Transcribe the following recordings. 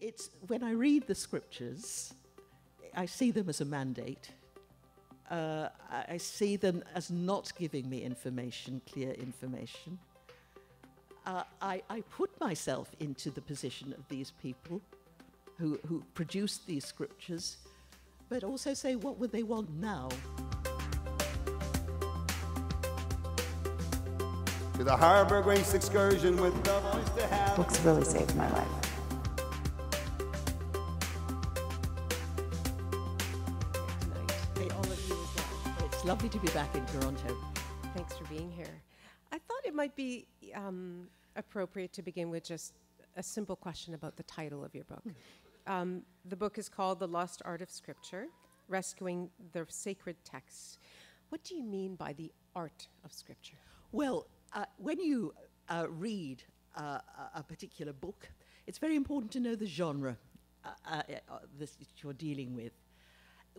it's when I read the scriptures, I see them as a mandate. Uh, I, I see them as not giving me information, clear information. Uh, I, I put myself into the position of these people who, who produced these scriptures, but also say, what would they want now? To the Harbor Grace excursion with the voice to have. Books really saved my life. Lovely to be back in Toronto. Thanks for being here. I thought it might be um, appropriate to begin with just a simple question about the title of your book. Um, the book is called The Lost Art of Scripture Rescuing the Sacred Texts. What do you mean by the art of Scripture? Well, uh, when you uh, read uh, a a particular book, it's very important to know the genre uh, uh, uh, that you're dealing with.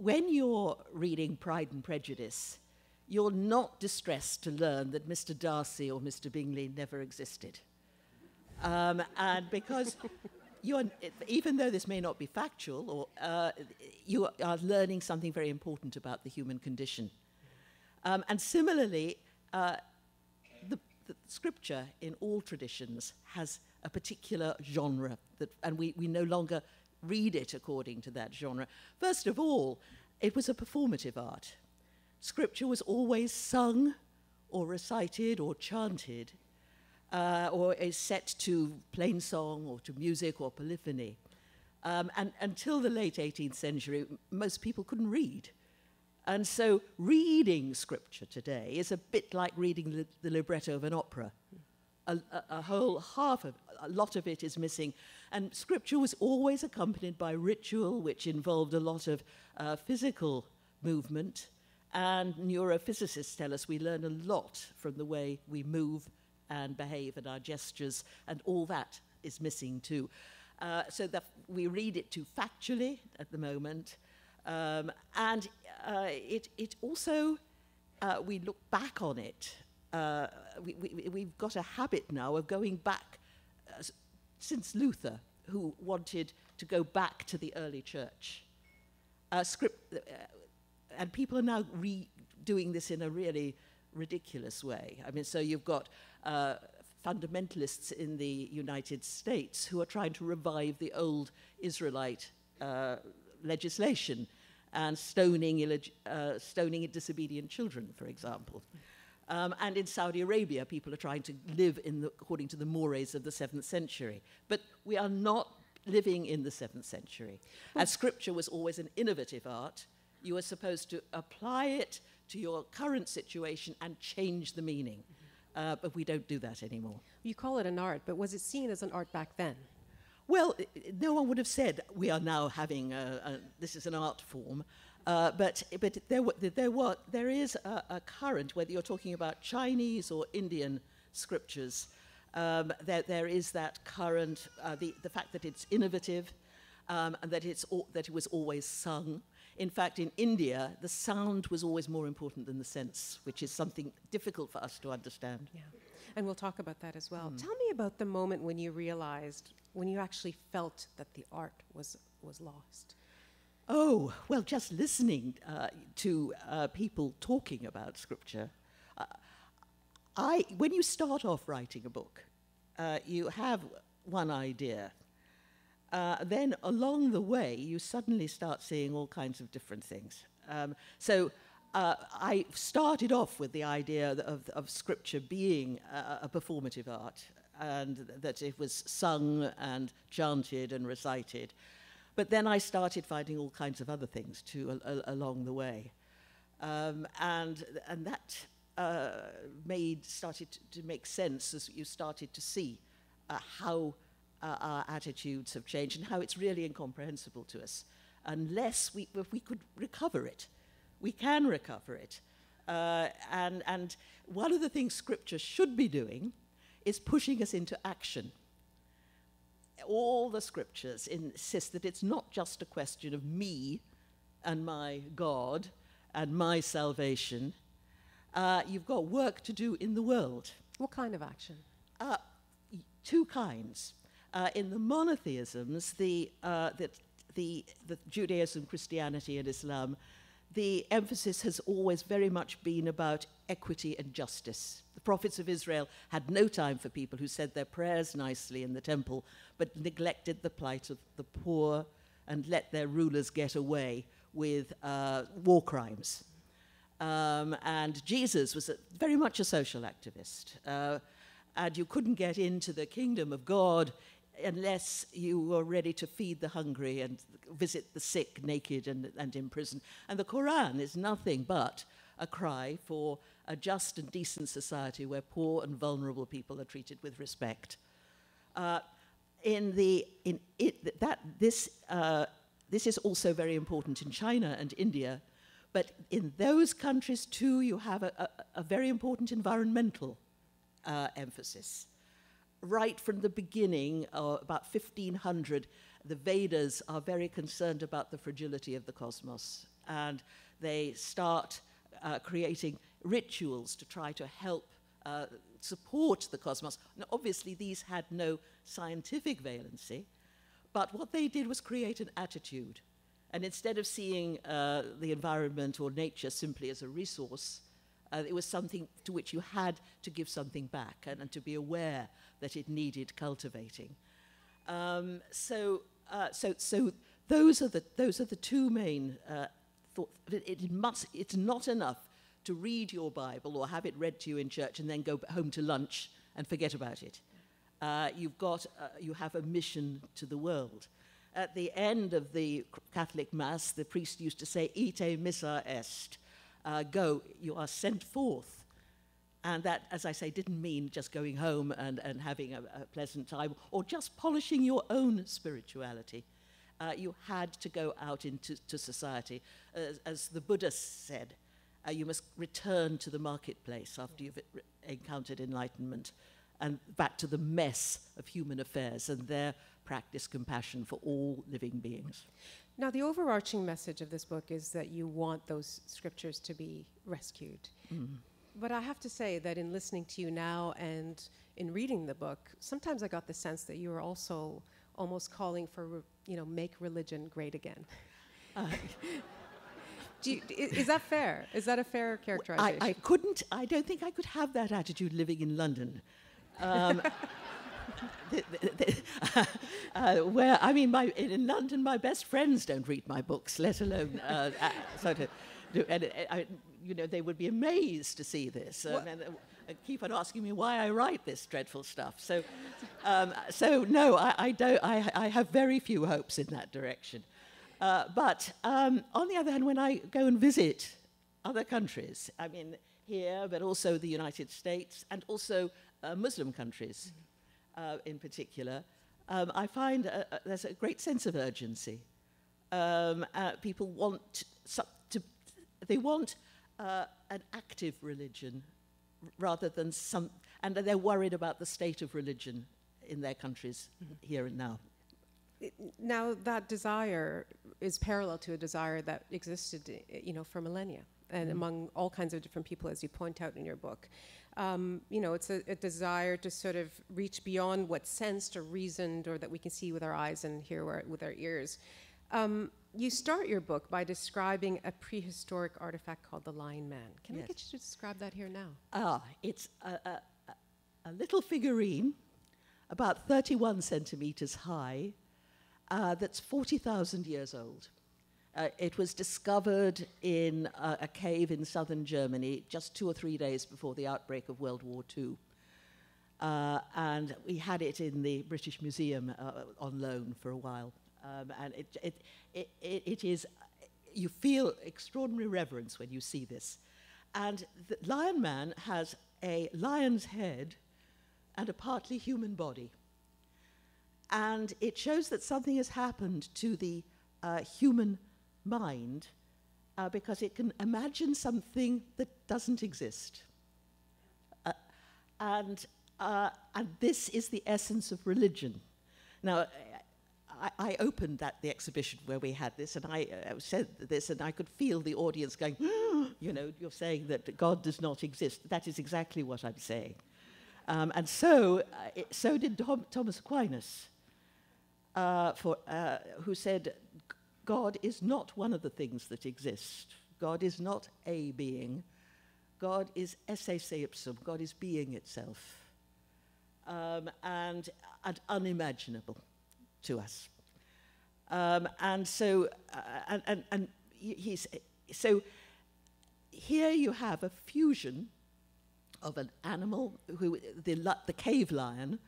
When you're reading Pride and Prejudice, you're not distressed to learn that Mr. Darcy or Mr. Bingley never existed. Um, and because even though this may not be factual, or, uh, you are learning something very important about the human condition. Um, and similarly, uh, the, the scripture in all traditions has a particular genre, that, and we, we no longer read it according to that genre. First of all, it was a performative art. Scripture was always sung or recited or chanted, uh, or is set to plain song or to music or polyphony. Um, and until the late 18th century, most people couldn't read. And so reading scripture today is a bit like reading the, the libretto of an opera. A, a, whole half of, a lot of it is missing. And scripture was always accompanied by ritual, which involved a lot of uh, physical movement. And neurophysicists tell us we learn a lot from the way we move and behave and our gestures, and all that is missing too. Uh, so that we read it too factually at the moment. Um, and uh, it, it also, uh, we look back on it. Uh, we, we, we've got a habit now of going back uh, since Luther, who wanted to go back to the early church. Uh, script, uh, and people are now redoing this in a really ridiculous way. I mean, so you've got uh, fundamentalists in the United States who are trying to revive the old Israelite uh, legislation and stoning, uh, stoning disobedient children, for example. Um, and in Saudi Arabia, people are trying to live in the, according to the mores of the 7th century. But we are not living in the 7th century. As scripture was always an innovative art, you were supposed to apply it to your current situation and change the meaning. Uh, but we don't do that anymore. You call it an art, but was it seen as an art back then? Well, no one would have said we are now having a, a, this is an art form, uh, but but there there wa- there is a, a current whether you're talking about Chinese or Indian scriptures. Um, there there is that current uh, the the fact that it's innovative, um, and that it's that it was always sung. In fact, in India, the sound was always more important than the sense, which is something difficult for us to understand. Yeah. And we'll talk about that as well. Tell me about the moment when you realized, when you actually felt that the art was, was lost. Oh, well, just listening uh, to uh, people talking about scripture, uh, I, when you start off writing a book, uh, you have one idea. Uh, then along the way, you suddenly start seeing all kinds of different things. Um, so uh, I started off with the idea of, of scripture being a, a performative art and that it was sung and chanted and recited. But then I started finding all kinds of other things too al- al- along the way. Um, and, and that uh, made, started to make sense as you started to see uh, how uh, our attitudes have changed and how it's really incomprehensible to us unless we, we could recover it. We can recover it. Uh, and, and one of the things Scripture should be doing is pushing us into action all the scriptures insist that it's not just a question of me and my God and my salvation. Uh, you've got work to do in the world. What kind of action? Uh, two kinds. Uh, in the monotheisms, the, uh, the, the, the Judaism, Christianity, and Islam, the emphasis has always very much been about equity and justice. The prophets of Israel had no time for people who said their prayers nicely in the temple, but neglected the plight of the poor and let their rulers get away with uh, war crimes. Um, and Jesus was a, very much a social activist. Uh, and you couldn't get into the kingdom of God unless you were ready to feed the hungry and visit the sick naked and, and in prison. And the Quran is nothing but a cry for a just and decent society where poor and vulnerable people are treated with respect. Uh, in the, in it, that, this, uh, this is also very important in China and India, but in those countries too, you have a, a, a very important environmental uh, emphasis. Right from the beginning, uh, about 1500, the Vedas are very concerned about the fragility of the cosmos, and they start uh, creating rituals to try to help uh, support the cosmos. Now, obviously, these had no scientific valency, but what they did was create an attitude. And instead of seeing uh, the environment or nature simply as a resource, uh, it was something to which you had to give something back and, and to be aware that it needed cultivating. Um, so, uh, so, so those are the those are the two main. Thought, it, it must. It's not enough to read your Bible or have it read to you in church and then go home to lunch and forget about it. Uh, you've got, uh, you have a mission to the world. At the end of the Catholic Mass, the priest used to say, Ite missa est, uh, go, you are sent forth. And that, as I say, didn't mean just going home and, and having a, a pleasant time or just polishing your own spirituality. Uh, you had to go out into to society. As, as the Buddha said, uh, you must return to the marketplace after you've encountered enlightenment and back to the mess of human affairs and there practice compassion for all living beings. Now, the overarching message of this book is that you want those scriptures to be rescued. Mm. But I have to say that in listening to you now and in reading the book, sometimes I got the sense that you were also almost calling for, you know, make religion great again. Uh, you, is that fair? Is that a fair characterization? I, I, couldn't, I don't think I could have that attitude living in London. Um, the, the, the, uh, where, I mean, my, in London, my best friends don't read my books, let alone uh, uh, sort of, do, and, uh, I, you know, they would be amazed to see this. Um, and, uh, keep on asking me why I write this dreadful stuff. So, um, so no, I, I don't. I, I have very few hopes in that direction. Uh, but um, on the other hand, when I go and visit other countries, I mean, here, but also the United States, and also uh, Muslim countries uh, in particular, um, I find uh, uh, there's a great sense of urgency. Um, people want to, they want an active religion rather than some, and they're worried about the state of religion in their countries mm-hmm. here and now now that desire is parallel to a desire that existed, you know, for millennia and mm. among all kinds of different people, as you point out in your book. Um, you know, it's a, a, desire to sort of reach beyond what's sensed or reasoned or that we can see with our eyes and hear with our ears. Um, you start your book by describing a prehistoric artifact called the Lion Man. Can yes. I get you to describe that here now? Ah, it's a, a, a little figurine about 31 centimeters high uh, that's 40,000 years old. Uh, it was discovered in uh, a cave in southern Germany just two or three days before the outbreak of World War II. Uh, and we had it in the British Museum uh, on loan for a while. Um, and it, it, it, it is, you feel extraordinary reverence when you see this. And the Lion Man has a lion's head and a partly human body. And it shows that something has happened to the uh, human mind uh, because it can imagine something that doesn't exist. Uh, and, uh, and this is the essence of religion. Now, I, I, opened that the exhibition where we had this, and I uh, said this, and I could feel the audience going, you know, you're saying that God does not exist. That is exactly what I'm saying. Um, and so, uh, it, so did Tom, Thomas Aquinas. uh, for, uh, who said, God is not one of the things that exist. God is not a being. God is esse se ipsum. God is being itself. Um, and, and unimaginable to us. Um, and so, uh, and, and, and he's, so here you have a fusion of an animal who, the, the cave lion,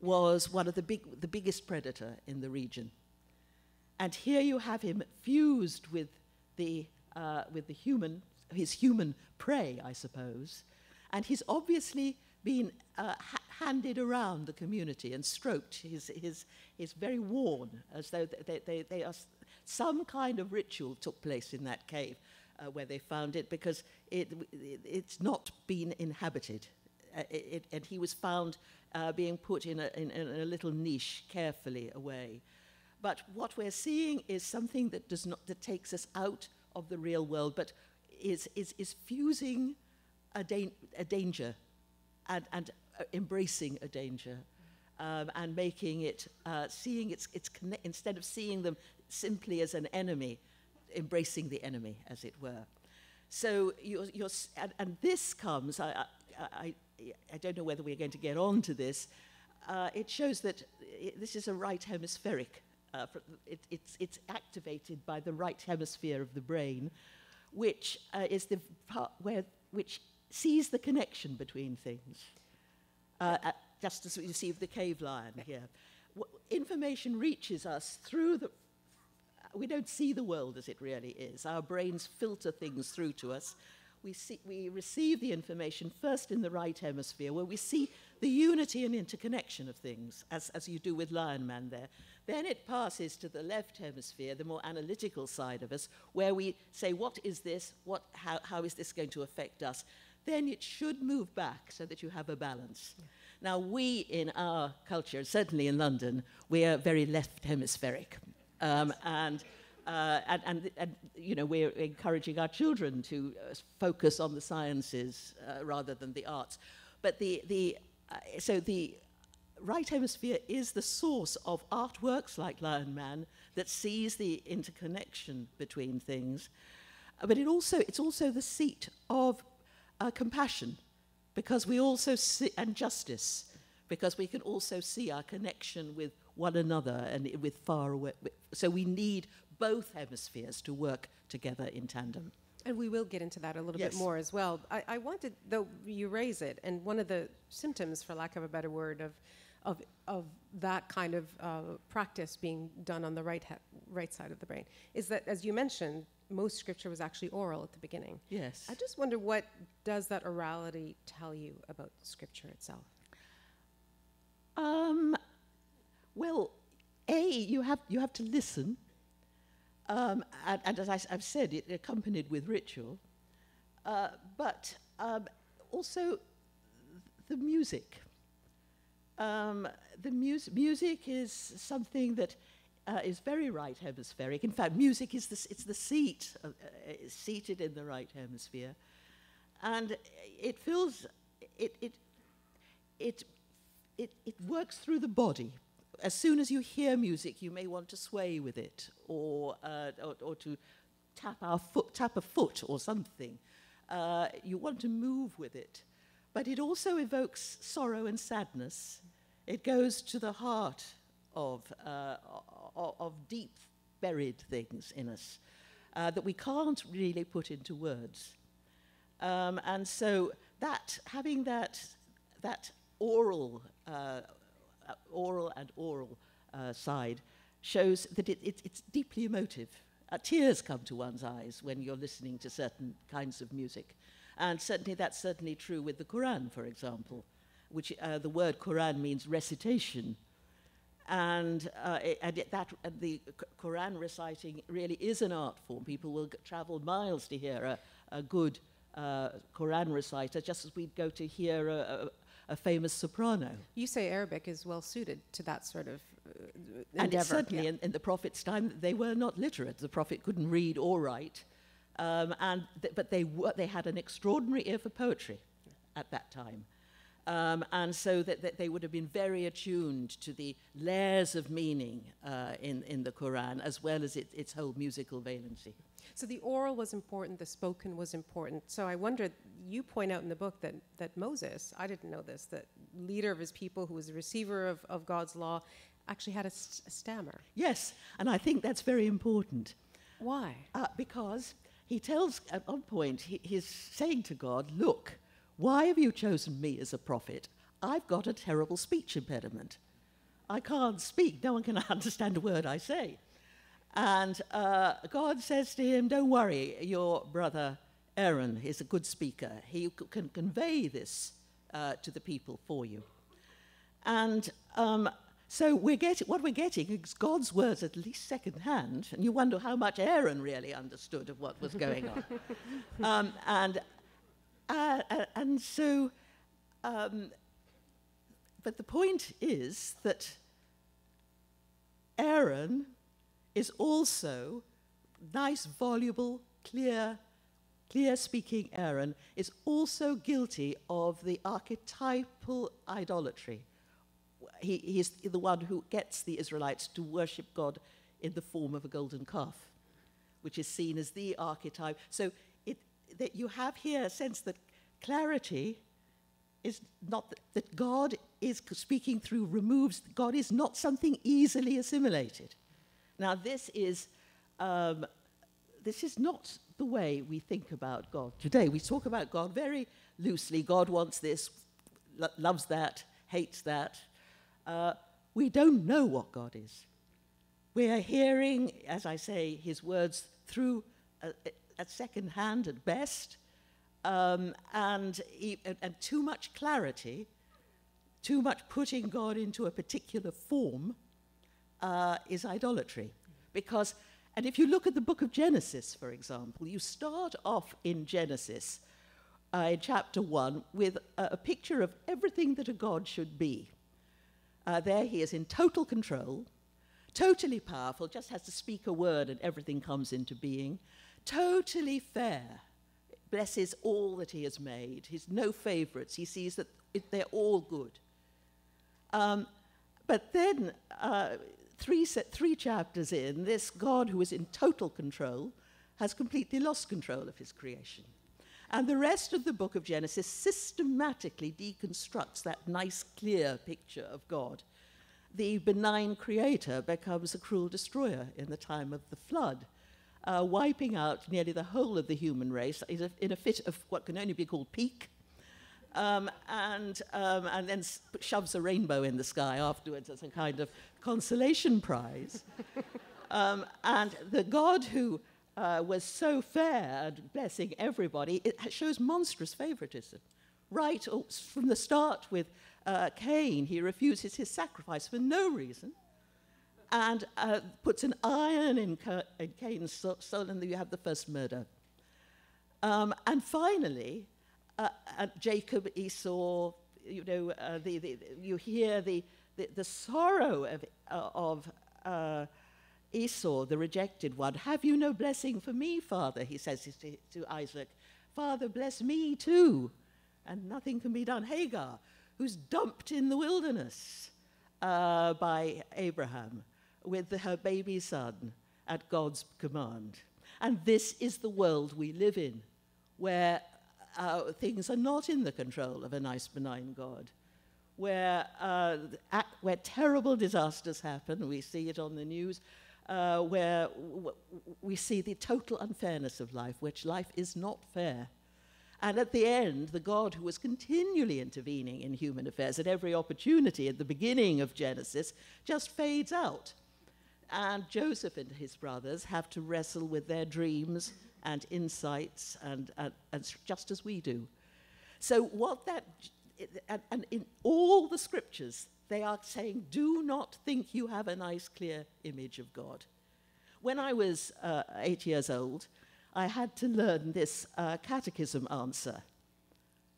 was one of the, big, the biggest predator in the region. And here you have him fused with the, uh, with the human, his human prey, I suppose. And he's obviously been uh, ha handed around the community and stroked. His, his, his very worn, as though they, they, they are, some kind of ritual took place in that cave uh, where they found it because it, it, it's not been inhabited. Uh, it, and he was found uh, being put in a, in, in a little niche carefully away. But what we're seeing is something that, does not, that takes us out of the real world, but is, is, is fusing a, da a danger and, and embracing a danger um, and making it, uh, seeing its, its instead of seeing them simply as an enemy, embracing the enemy, as it were. So, you're, you're, and, and this comes, I, I, I don't know whether we're going to get on to this, uh, it shows that it, this is a right hemispheric. Uh, it, it's, it's activated by the right hemisphere of the brain, which uh, is the part where, which sees the connection between things. Uh, uh, just as we see the cave lion here. W information reaches us through the, we don't see the world as it really is. Our brains filter things through to us, we, see, we receive the information first in the right hemisphere, where we see the unity and interconnection of things, as, as you do with Lion Man there. Then it passes to the left hemisphere, the more analytical side of us, where we say, what is this? What, how, how is this going to affect us? Then it should move back so that you have a balance. Yeah. Now, we in our culture, certainly in London, we are very left hemispheric. Um, and uh, and, and, and, you know, we're encouraging our children to uh, focus on the sciences uh, rather than the arts. But the, the, uh, so the right hemisphere is the source of artworks like Lion Man that sees the interconnection between things. But it also, it's also the seat of uh, compassion because we also see, and justice, because we can also see our connection with one another and with far away. So we need both hemispheres to work together in tandem. And we will get into that a little yes. bit more as well. I, I, wanted, though you raise it, and one of the symptoms, for lack of a better word, of, of, of that kind of uh, practice being done on the right, right side of the brain is that, as you mentioned, most scripture was actually oral at the beginning. Yes. I just wonder what does that orality tell you about scripture itself? Um, well, A, you have, you have to listen um, and, and, as I, have said, it accompanied with ritual. Uh, but um, also the music. Um, the mus music is something that uh, is very right hemispheric. In fact, music is the, it's the seat, uh, seated in the right hemisphere. And it feels, it, it, it, it, it works through the body as soon as you hear music, you may want to sway with it or, uh, or, or, to tap, our foot, tap a foot or something. Uh, you want to move with it. But it also evokes sorrow and sadness. It goes to the heart of, uh, of deep buried things in us uh, that we can't really put into words. Um, and so that, having that, that oral uh, uh, oral and oral uh, side shows that it, it, it's deeply emotive. Uh, tears come to one's eyes when you're listening to certain kinds of music. And certainly that's certainly true with the Quran, for example, which uh, the word Quran means recitation. And, uh, it, and it, that, the Quran reciting really is an art form. People will travel miles to hear a, a good uh, Quran reciter, just as we'd go to hear a, a famous soprano. You say Arabic is well suited to that sort of uh, and certainly yeah. in, in, the Prophet's time, they were not literate. The Prophet couldn't read or write, um, and th but they, they had an extraordinary ear for poetry at that time. Um, and so that, that they would have been very attuned to the layers of meaning uh, in, in the Quran, as well as it, its whole musical valency. So the oral was important, the spoken was important. So I wondered, you point out in the book that, that Moses, I didn't know this, that leader of his people who was the receiver of, of God's law, actually had a stammer. Yes, and I think that's very important. Why? Uh, because he tells, at one point, he, he's saying to God, Look, why have you chosen me as a prophet? I've got a terrible speech impediment. I can't speak. No one can understand a word I say. And uh, God says to him, Don't worry, your brother Aaron is a good speaker. He can convey this uh, to the people for you. And um, so we're getting, what we're getting is God's words at least secondhand, and you wonder how much Aaron really understood of what was going on. um, and, uh, uh, and so, um, but the point is that Aaron is also nice, voluble, clear, clear speaking Aaron is also guilty of the archetypal idolatry. He, he's the one who gets the Israelites to worship God in the form of a golden calf, which is seen as the archetype. So that you have here a sense that clarity is not that, that God is speaking through removes, God is not something easily assimilated. Now, this is, um, this is not the way we think about God today. We talk about God very loosely. God wants this, lo- loves that, hates that. Uh, we don't know what God is. We are hearing, as I say, his words through a, at second hand at best, um, and, and too much clarity, too much putting God into a particular form uh, is idolatry. Because, and if you look at the book of Genesis, for example, you start off in Genesis, uh, in chapter 1, with a, a picture of everything that a God should be. Uh, there he is in total control, totally powerful, just has to speak a word and everything comes into being, totally fair, blesses all that he has made. He's no favorites. He sees that they're all good. Um, but then, uh, three, three chapters in, this God who is in total control has completely lost control of his creation. And the rest of the book of Genesis systematically deconstructs that nice, clear picture of God. The benign creator becomes a cruel destroyer in the time of the flood, uh, wiping out nearly the whole of the human race in a, in a fit of what can only be called pique um, and, um, and then shoves a rainbow in the sky afterwards as a kind of consolation prize. um, and the God who uh, was so fair and blessing everybody, it shows monstrous favoritism. Right from the start with uh, Cain, he refuses his sacrifice for no reason and uh, puts an iron in, in Cain's so- soul, and you have the first murder. Um, and finally, uh, uh, Jacob, Esau, you know, uh, the, the, you hear the, the, the sorrow of, uh, of uh, Esau, the rejected one. Have you no blessing for me, Father? He says to, to Isaac. Father, bless me too. And nothing can be done. Hagar, who's dumped in the wilderness by Abraham with her baby son at God's command. And this is the world we live in, where uh, things are not in the control of a nice, benign God, where, uh, where terrible disasters happen. We see it on the news, uh, where we see the total unfairness of life, which life is not fair. And at the end, the God who was continually intervening in human affairs at every opportunity at the beginning of Genesis just fades out. And Joseph and his brothers have to wrestle with their dreams and insights, and, and, and just as we do. So, what that, and, and in all the scriptures, they are saying, do not think you have a nice, clear image of God. When I was uh, eight years old, I had to learn this uh, catechism answer.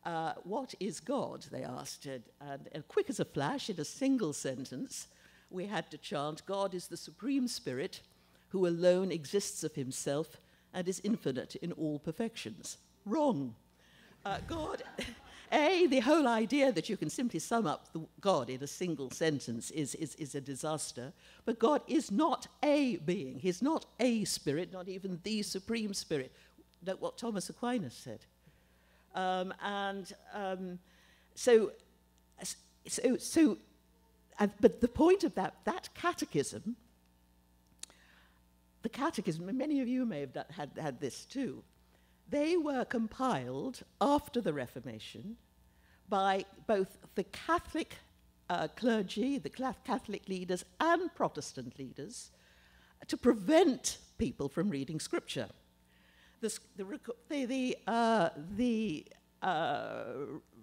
Uh, what is God? They asked. And, and, quick as a flash, in a single sentence, we had to chant God is the Supreme Spirit who alone exists of himself and is infinite in all perfections. Wrong. Uh, God, A, the whole idea that you can simply sum up God in a single sentence is, is, is a disaster. But God is not a being. He's not a spirit, not even the supreme spirit. Note what Thomas Aquinas said. Um, and um, so, so, so uh, but the point of that, that catechism, the catechism, many of you may have done, had, had this too, they were compiled after the Reformation by both the Catholic uh, clergy, the Catholic leaders, and Protestant leaders to prevent people from reading Scripture. The, the, the, uh, the uh,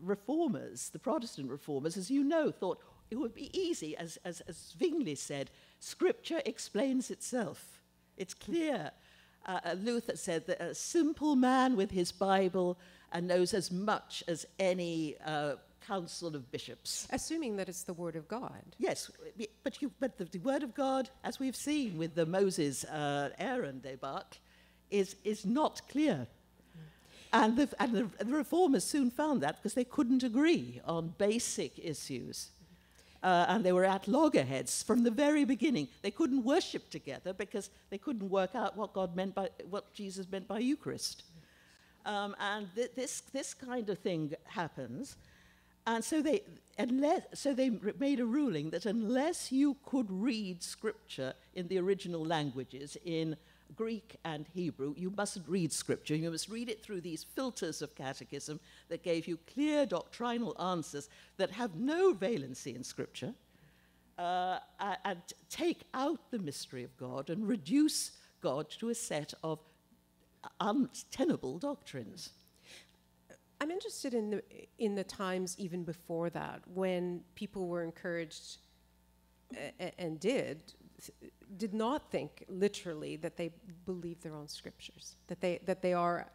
reformers, the Protestant reformers, as you know, thought it would be easy, as, as, as Zwingli said, Scripture explains itself. It's clear. Uh, uh, Luther said that a simple man with his Bible uh, knows as much as any uh, council of bishops. Assuming that it's the Word of God. Yes, but, you, but the, the Word of God, as we've seen with the Moses uh, Aaron debacle, is, is not clear. And, the, and the, the reformers soon found that because they couldn't agree on basic issues uh, and they were at loggerheads from the very beginning. They couldn't worship together because they couldn't work out what God meant by what Jesus meant by Eucharist. Um, and th- this this kind of thing happens, and so they unless so they made a ruling that unless you could read Scripture in the original languages in Greek and Hebrew, you mustn't read scripture. You must read it through these filters of catechism that gave you clear doctrinal answers that have no valency in scripture, uh, and take out the mystery of God and reduce God to a set of untenable doctrines. I'm interested in the, in the times even before that when people were encouraged and did did not think literally that they believed their own scriptures, that they, that they are,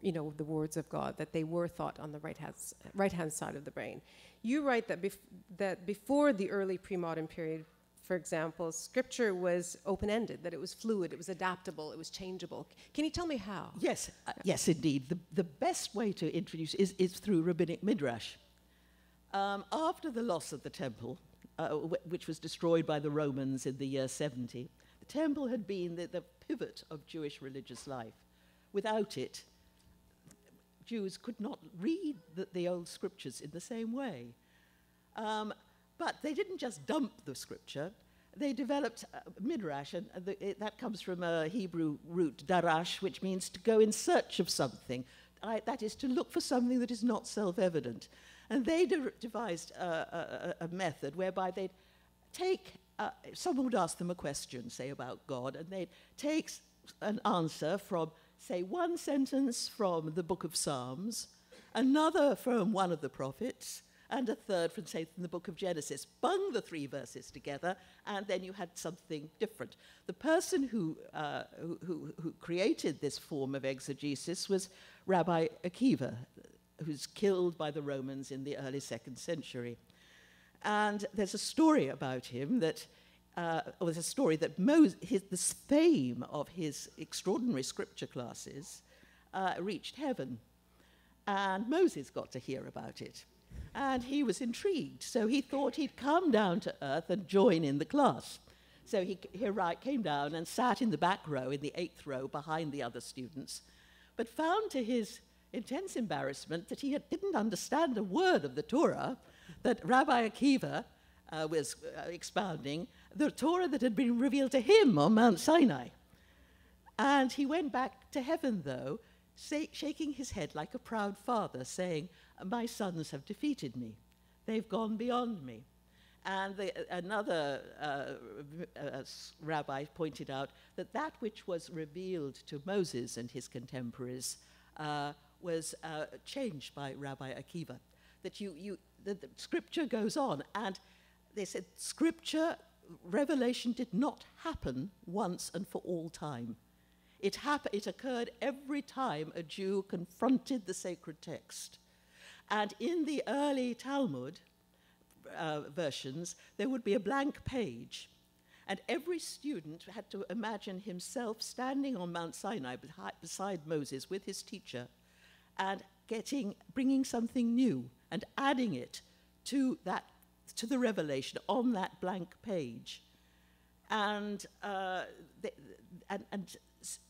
you know, the words of God, that they were thought on the right hand, right hand side of the brain. You write that, bef- that before the early pre modern period, for example, scripture was open ended, that it was fluid, it was adaptable, it was changeable. Can you tell me how? Yes, uh, yes, indeed. The, the best way to introduce is, is through rabbinic midrash. Um, after the loss of the temple, uh, which was destroyed by the Romans in the year 70. The temple had been the, the pivot of Jewish religious life. Without it, Jews could not read the, the old scriptures in the same way. Um, but they didn't just dump the scripture, they developed uh, midrash, and uh, the, it, that comes from a Hebrew root, darash, which means to go in search of something. I, that is, to look for something that is not self evident. And they de- devised a, a, a, method whereby they'd take, uh, someone would ask them a question, say about God, and they'd take an answer from, say, one sentence from the book of Psalms, another from one of the prophets, and a third from, say, from the book of Genesis. Bung the three verses together, and then you had something different. The person who, uh, who, who, who created this form of exegesis was Rabbi Akiva, who's killed by the Romans in the early second century. And there's a story about him that, uh, or there's a story that Moses, his, the fame of his extraordinary scripture classes uh, reached heaven. And Moses got to hear about it. And he was intrigued, so he thought he'd come down to earth and join in the class. So he, he right, came down and sat in the back row, in the eighth row, behind the other students, but found to his intense embarrassment that he had, didn't understand a word of the Torah that Rabbi Akiva uh, was uh, expounding, the Torah that had been revealed to him on Mount Sinai. And he went back to heaven, though, say, shaking his head like a proud father, saying, My sons have defeated me. They've gone beyond me. And the, another uh, uh, rabbi pointed out that that which was revealed to Moses and his contemporaries uh, was uh, changed by Rabbi Akiva. That you, you, the, the scripture goes on, and they said scripture, revelation did not happen once and for all time. It, hap- it occurred every time a Jew confronted the sacred text. And in the early Talmud uh, versions, there would be a blank page. And every student had to imagine himself standing on Mount Sinai beside Moses with his teacher and getting, bringing something new and adding it to that, to the revelation on that blank page. And, uh, they, and, and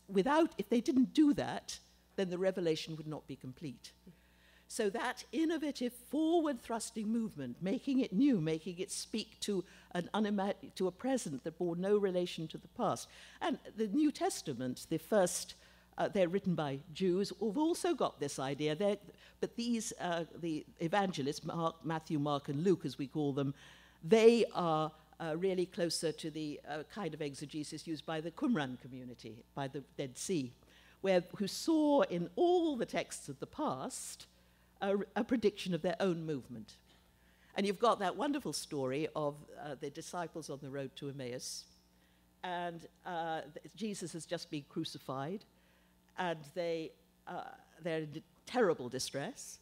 without, if they didn't do that, then the revelation would not be complete. So that innovative, forward-thrusting movement, making it new, making it speak to an to a present that bore no relation to the past. And the New Testament, the first, uh, they're written by Jews who've also got this idea. They're, but these, uh, the evangelists, Mark, Matthew, Mark, and Luke, as we call them, they are uh, really closer to the uh, kind of exegesis used by the Qumran community, by the Dead Sea, where, who saw in all the texts of the past a, a prediction of their own movement. And you've got that wonderful story of uh, the disciples on the road to Emmaus, and uh, Jesus has just been crucified, and they, uh, they're in terrible distress,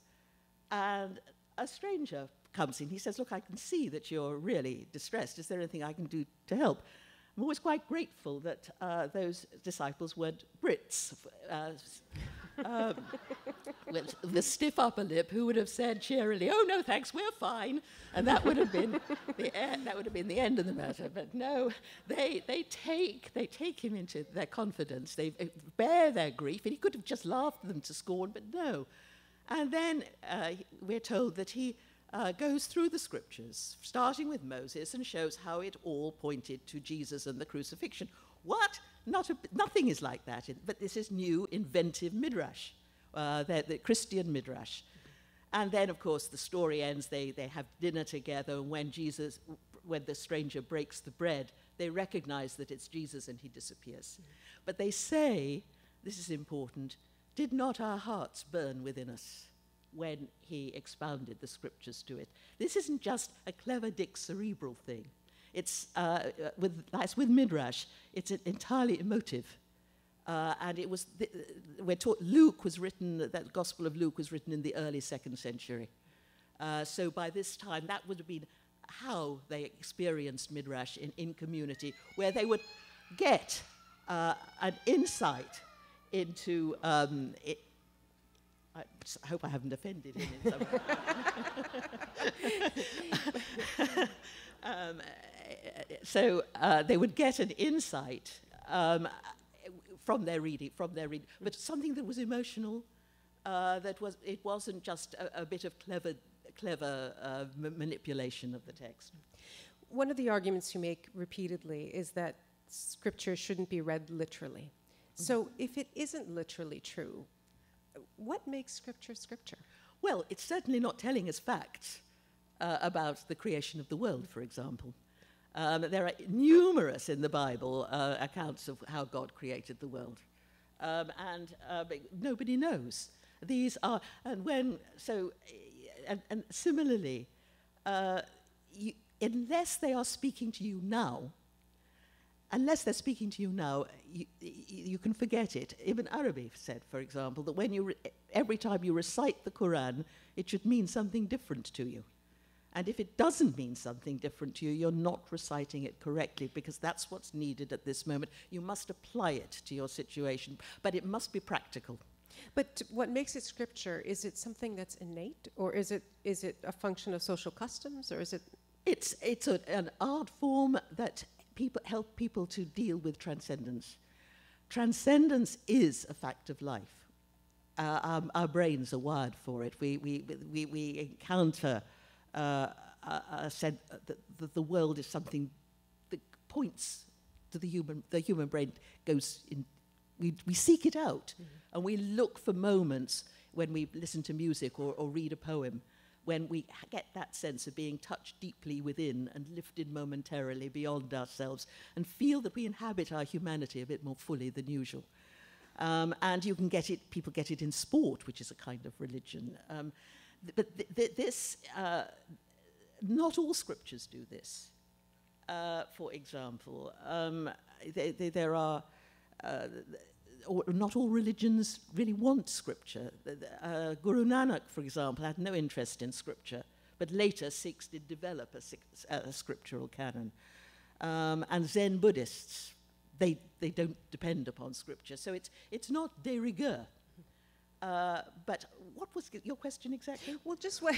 and a stranger comes in. He says, Look, I can see that you're really distressed. Is there anything I can do to help? I'm always quite grateful that uh, those disciples weren't Brits. Uh, um, with the stiff upper lip, who would have said cheerily, "Oh no, thanks, we're fine," and that would have been the e- that would have been the end of the matter. But no, they they take they take him into their confidence. They uh, bear their grief, and he could have just laughed them to scorn, but no. And then uh, we're told that he uh, goes through the scriptures, starting with Moses, and shows how it all pointed to Jesus and the crucifixion. What? Not a, nothing is like that, but this is new, inventive midrash, uh, the, the Christian midrash. And then, of course, the story ends. They, they have dinner together, and when Jesus, when the stranger breaks the bread, they recognize that it's Jesus, and he disappears. But they say, this is important, did not our hearts burn within us when he expounded the scriptures to it? This isn't just a clever Dick cerebral thing. It's uh, uh, with, as with Midrash, it's entirely emotive. Uh, and it was, th- we're taught, Luke was written, that Gospel of Luke was written in the early second century. Uh, so by this time, that would have been how they experienced Midrash in, in community, where they would get uh, an insight into um, it. I hope I haven't offended him in some um, uh, so uh, they would get an insight um, from their reading, from their reading, but something that was emotional. Uh, that was it wasn't just a, a bit of clever, clever uh, ma- manipulation of the text. One of the arguments you make repeatedly is that scripture shouldn't be read literally. So if it isn't literally true, what makes scripture scripture? Well, it's certainly not telling us facts uh, about the creation of the world, for example. Um, there are numerous in the Bible uh, accounts of how God created the world, um, and uh, nobody knows. These are, and when, so, and, and similarly, uh, you, unless they are speaking to you now, unless they're speaking to you now, you, you, can forget it. Ibn Arabi said, for example, that when you every time you recite the Quran, it should mean something different to you. And if it doesn't mean something different to you, you're not reciting it correctly because that's what's needed at this moment. You must apply it to your situation, but it must be practical. But what makes it scripture? Is it something that's innate, or is it is it a function of social customs, or is it? It's, it's a, an art form that people help people to deal with transcendence. Transcendence is a fact of life. Uh, our, our brains are wired for it. We, we, we, we encounter uh, a, a sense that, that the world is something that points to the human, the human brain goes in, we, we seek it out and we look for moments when we listen to music or, or read a poem when we get that sense of being touched deeply within and lifted momentarily beyond ourselves and feel that we inhabit our humanity a bit more fully than usual. Um, and you can get it, people get it in sport, which is a kind of religion. Um, but th- th- this, uh, not all scriptures do this. Uh, for example, um, there, there, there are, uh, not all religions really want scripture. Uh, Guru Nanak, for example, had no interest in scripture, but later Sikhs did develop a, a scriptural canon. Um, and Zen Buddhists, they, they don't depend upon scripture. So it's, it's not de rigueur. Uh, but what was your question exactly? Well, just what,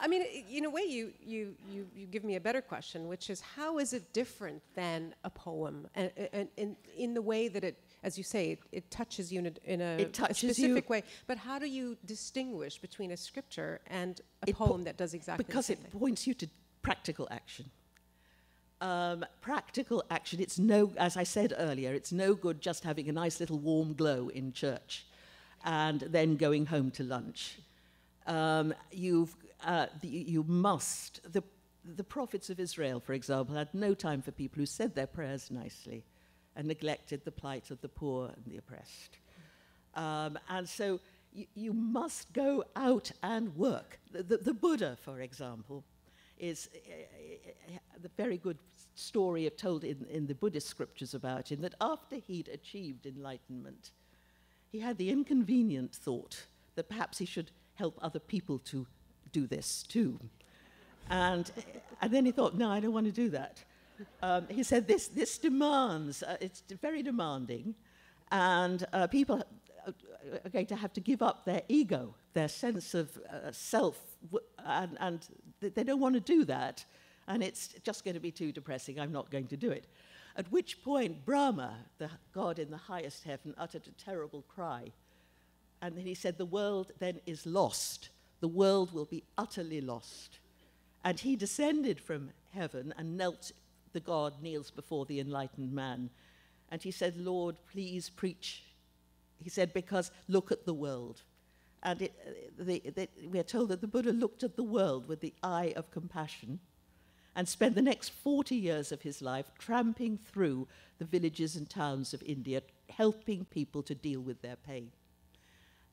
I mean, in a way, you, you, you, you give me a better question, which is how is it different than a poem? And, and, and in the way that it, as you say, it, it touches you in a, in a, a specific way. But how do you distinguish between a scripture and a It po- poem that does exactly because it thing? points you to practical action. Um, practical action. It's no, as I said earlier, it's no good just having a nice little warm glow in church and then going home to lunch. Um, you've, uh, the, you must. The, the prophets of Israel, for example, had no time for people who said their prayers nicely and neglected the plight of the poor and the oppressed. Um, and so you, must go out and work. The, the, the Buddha, for example, is uh, the very good story of told in, in the Buddhist scriptures about him that after he'd achieved enlightenment, he had the inconvenient thought that perhaps he should help other people to do this too. And, and then he thought, no, I don't want to do that. Um, he said, this, this demands, uh, it's very demanding, and uh, people uh, are going to have to give up their ego, their sense of uh, self, and, and they don't want to do that, and it's just going to be too depressing. I'm not going to do it. At which point, Brahma, the god in the highest heaven, uttered a terrible cry. And then he said, The world then is lost. The world will be utterly lost. And he descended from heaven and knelt, the God kneels before the enlightened man. And he said, Lord, please preach. He said, Because look at the world. And it, the, the, we are told that the Buddha looked at the world with the eye of compassion and spent the next 40 years of his life tramping through the villages and towns of India, helping people to deal with their pain.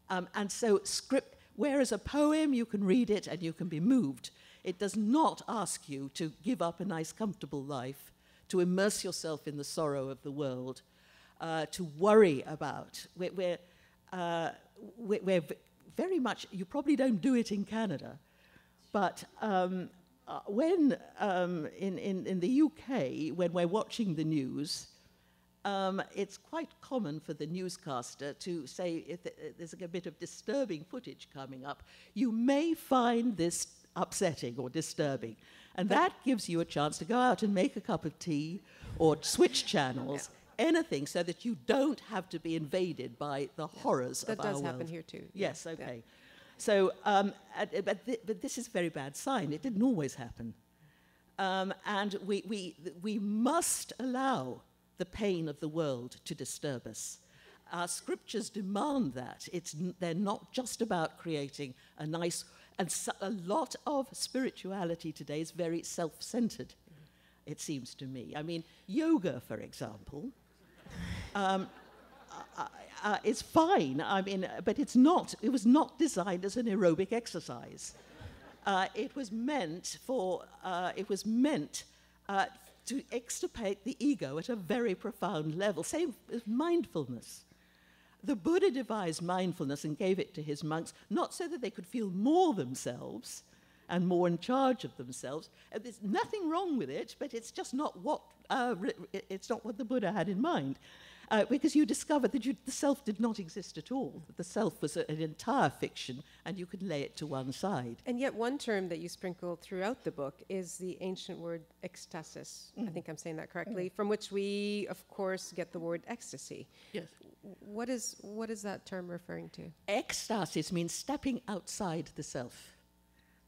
Um, and so, script, whereas a poem, you can read it and you can be moved, it does not ask you to give up a nice, comfortable life, to immerse yourself in the sorrow of the world, uh, to worry about. We're, we're, uh, we're, very much, you probably don't do it in Canada, but um, uh, when um, in, in, in the UK, when we're watching the news, um, it's quite common for the newscaster to say if there's a bit of disturbing footage coming up, you may find this upsetting or disturbing. And that gives you a chance to go out and make a cup of tea or switch channels, anything, so that you don't have to be invaded by the horrors That of our does happen here too. yeah, Yes, yeah. okay. So, um, but, thi- but this is a very bad sign. It didn't always happen. Um, and we, we, we must allow the pain of the world to disturb us. Our scriptures demand that. It's, they're not just about creating a nice, and so, a lot of spirituality today is very self centered, it seems to me. I mean, yoga, for example, uh, uh, is fine. I mean, uh, but it's not. It was not designed as an aerobic exercise. Uh, it was meant for. Uh, it was meant uh, to extirpate the ego at a very profound level. Same with mindfulness. The Buddha devised mindfulness and gave it to his monks not so that they could feel more themselves and more in charge of themselves. Uh, There's nothing wrong with it, but it's just not what uh, it's not what the Buddha had in mind. Uh, because you discovered that you, the self did not exist at all. That the self was a, an entire fiction, and you could lay it to one side. And yet, one term that you sprinkle throughout the book is the ancient word ecstasis. I think I'm saying that correctly, from which we, of course, get the word ecstasy. Yes. What is, what is that term referring to? Ecstasis means stepping outside the self.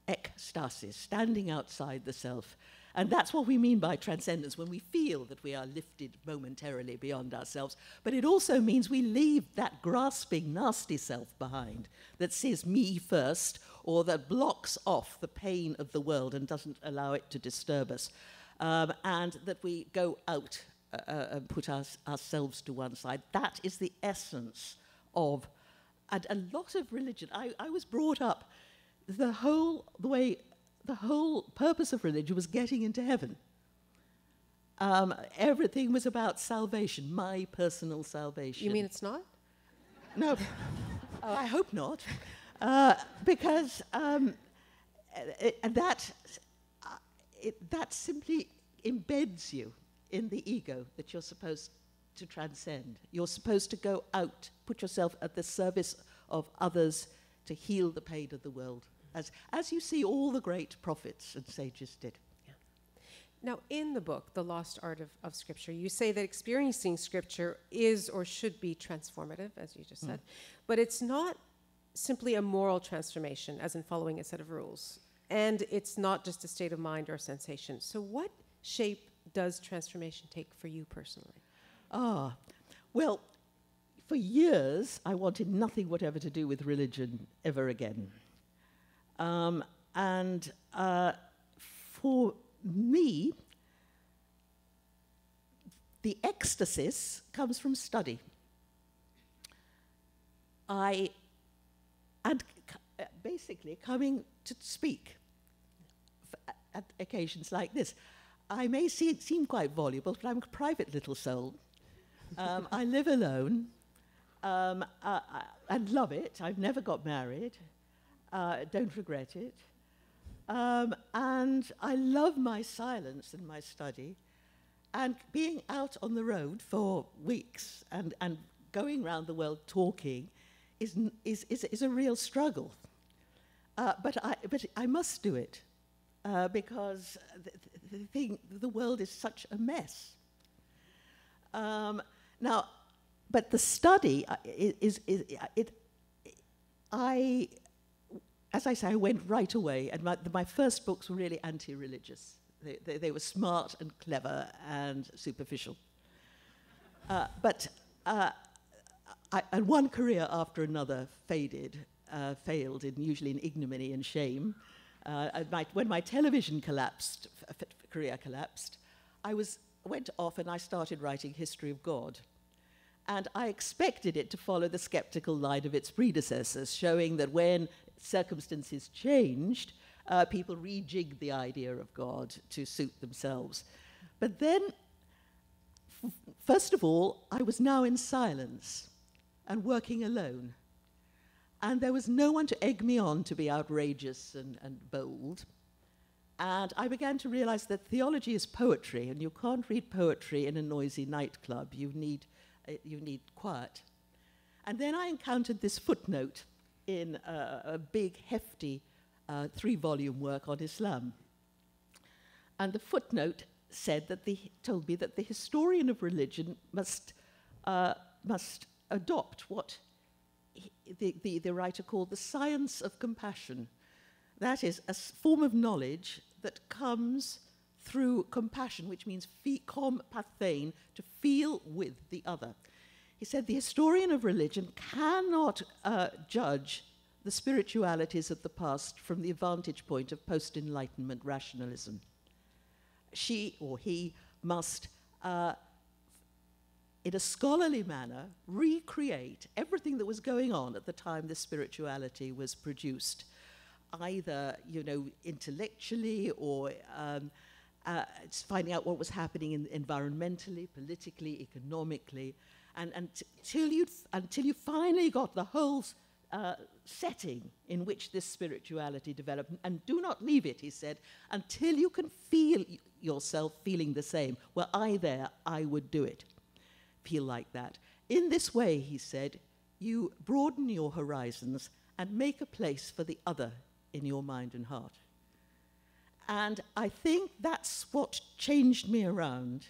Ecstasis, standing outside the self. And that's what we mean by transcendence when we feel that we are lifted momentarily beyond ourselves. But it also means we leave that grasping, nasty self behind that says me first or that blocks off the pain of the world and doesn't allow it to disturb us. Um, and that we go out uh, uh, and put us, ourselves to one side. That is the essence of and a lot of religion. I, I was brought up the whole the way the whole purpose of religion was getting into heaven. Um, everything was about salvation, my personal salvation. You mean it's not? No, Oh, I hope not, uh, because um, uh, uh, that uh, it, that simply embeds you in the ego that you're supposed to transcend. You're supposed to go out, put yourself at the service of others to heal the pain of the world, as, as you see all the great prophets and sages did. Now, in the book, The Lost Art of, of Scripture, you say that experiencing Scripture is or should be transformative, as you just said, but it's not simply a moral transformation, as in following a set of rules. And it's not just a state of mind or sensation. So, what shape does transformation take for you personally? Ah, well, for years I wanted nothing whatever to do with religion ever again. Um, and uh, for me, the ecstasis comes from study. I, and uh, basically coming to speak at occasions like this. I may see, seem quite voluble, but I'm a private little soul. Um, I live alone um, uh, uh, and love it. I've never got married. Uh, don't regret it. Um, and I love my silence and my study. And being out on the road for weeks and, and going around the world talking is, is, is, is a real struggle. Uh, but, I, but I must do it uh, because the, the, thing, the world is such a mess. Um, now, but the study uh, is, is, uh, it, I, as I say, I went right away, and my, my first books were really anti religious. They, they, they were smart and clever and superficial. Uh, but uh, I, and one career after another faded, uh, failed, in, usually in ignominy and shame. Uh, my, when my television collapsed, career collapsed, I was, went off and I started writing History of God. And I expected it to follow the skeptical line of its predecessors, showing that when circumstances changed, uh, people rejigged the idea of God to suit themselves. But then, first of all, I was now in silence and working alone. And there was no one to egg me on to be outrageous and, and bold. And I began to realize that theology is poetry, and you can't read poetry in a noisy nightclub. You need, uh, you need quiet. And then I encountered this footnote in uh, a big, hefty uh, three volume work on Islam. And the footnote said that the, told me that the historian of religion must, uh, must adopt what he, the, the, the writer called the science of compassion. That is, a form of knowledge that comes through compassion, which means compathein, to feel with the other. He said the historian of religion cannot uh, judge the spiritualities of the past from the vantage point of post Enlightenment rationalism. She or he must, uh, in a scholarly manner, recreate everything that was going on at the time this spirituality was produced, either you know intellectually or um, uh, finding out what was happening in, environmentally, politically, economically, and until you until you finally got the whole uh, setting in which this spirituality developed. And do not leave it, he said, until you can feel yourself feeling the same. Were I there, I would do it. Feel like that. In this way, he said, you broaden your horizons and make a place for the other in your mind and heart. And I think that's what changed me around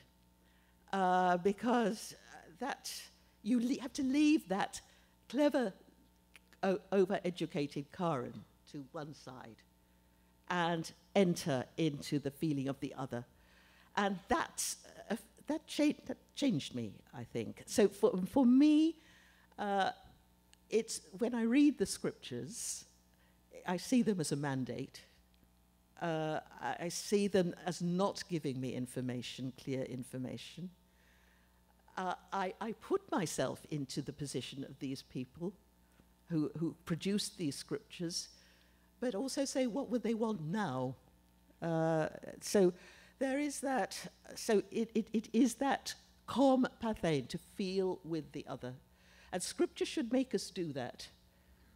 uh, because that you have to leave that clever, over-educated Karen to one side and enter into the feeling of the other, and that's uh, that, cha- that changed me. I think so. For for me, uh, it's when I read the scriptures, I see them as a mandate. Uh, I see them as not giving me information, clear information. Uh, I, I put myself into the position of these people who, who produced these scriptures, but also say, what would they want now? Uh, so there is that, so it, it, it is that calm pathein, to feel with the other. And scripture should make us do that.